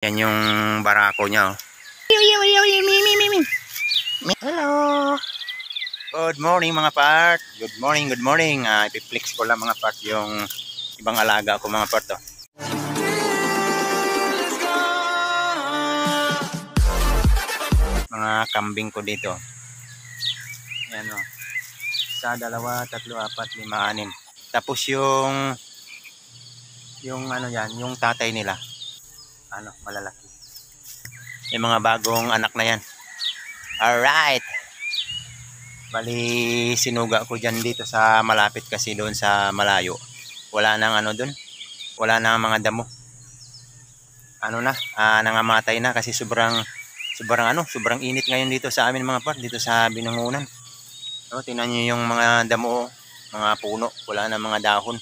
Yan yung barako niya. Oh. Hello. Good morning mga part. Good morning, good morning. Uh, ipiflex ko lang mga part yung ibang alaga ko mga part. Oh. Mga kambing ko dito. Yan o. Isa, dalawa, tatlo, apat, lima, anim. Tapos yung yung ano yan, yung tatay nila. Ano, malalaki. Yung mga bagong anak na yan. Alright. Bali, sinuga ko dyan dito sa malapit kasi doon sa malayo. Wala nang ano doon. Wala nang mga damo. Ano na, ah, nangamatay na kasi sobrang sobrang ano, sobrang init ngayon dito sa amin mga part, dito sa binangunan. No, tingnan niyo yung mga damo, mga puno, wala na mga dahon.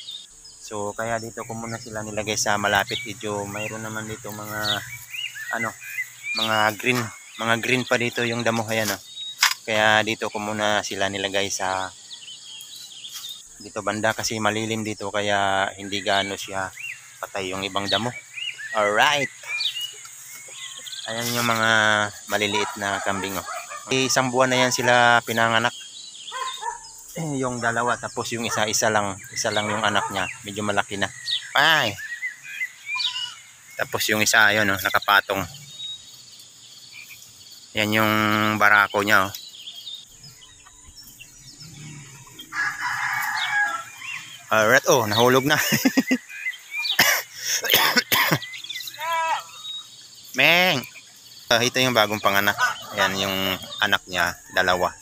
So, kaya dito ko muna sila nilagay sa malapit. Medyo mayroon naman dito mga ano, mga green, mga green pa dito yung damo ayan oh. Kaya dito ko muna sila nilagay sa dito banda kasi malilim dito kaya hindi gaano siya patay yung ibang damo. Alright. Ayan yung mga maliliit na kambing oh. Isang buwan na yan sila pinanganak. Yung dalawa tapos yung isa isa lang isa lang yung anak niya. Medyo malaki na. Ay! Tapos yung isa ayun oh, nakapatong. Yan yung barako niya oh. alright oh nahulog na. Meng! Uh, ito yung bagong panganak. Ayan yung anak niya dalawa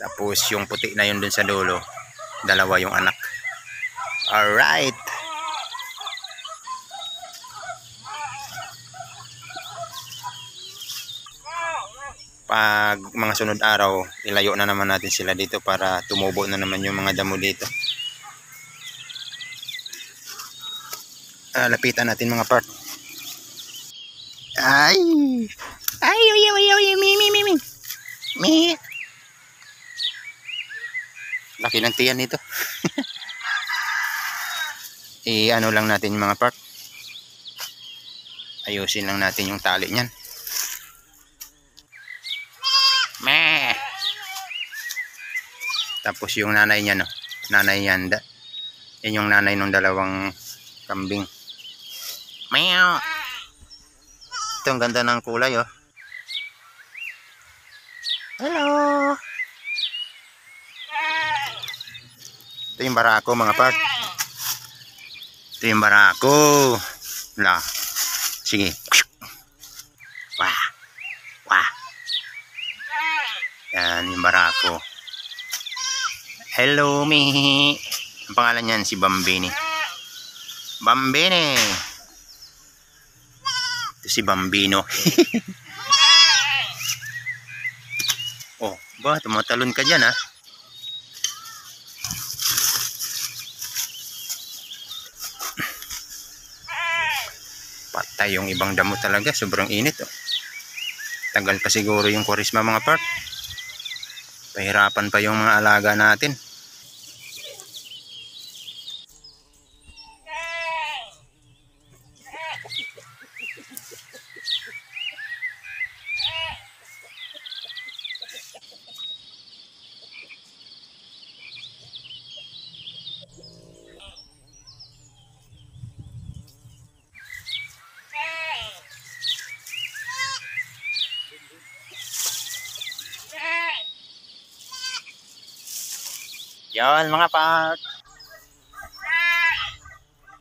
tapos yung puti na yun dun sa dulo dalawa yung anak. Alright. Pag mga sunod araw ilayo na naman natin sila dito para tumubo na naman yung mga damo dito. Uh, lapitan natin mga part. Ay! Ay, ay, ay, ay, mi, mi, mi, mi. Mi. Laki ng tiyan nito. I ano lang natin yung mga part. Ayusin lang natin yung tali niyan. Meh. tapos yung nanay niya no? Nanay yan da. yan yung nanay ng dalawang kambing. Meow! Ito ang ganda ng kulay oh. Hello. Ito yung barako mga part. Ito yung barako. La. Sige. Wah. Wah. Yan yung barako. Hello me. Ang pangalan niyan si Bambini. Bambini. Ito si Bambino. oh, ba tumatalon ka diyan ah. Patay yung ibang damo talaga sobrang init oh. tagal pa siguro yung kurisma mga part pahirapan pa yung mga alaga natin Yan mga part.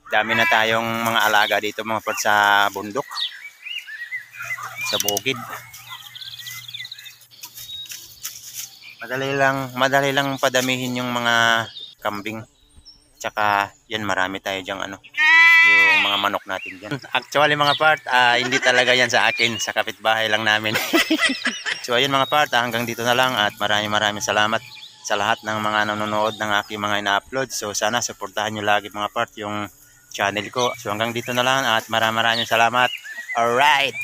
Dami na tayong mga alaga dito mga part sa bundok. Sa bukid. Madali lang, madali lang padamihin yung mga kambing. Tsaka yan marami tayo diyan ano yung mga manok natin diyan. Actually mga part, ah, hindi talaga yan sa akin, sa kapitbahay lang namin. so ayun mga part, ah, hanggang dito na lang at maraming maraming salamat sa lahat ng mga nanonood ng aking mga ina-upload. So sana suportahan nyo lagi mga part yung channel ko. So hanggang dito na lang at maraming maraming salamat. Alright!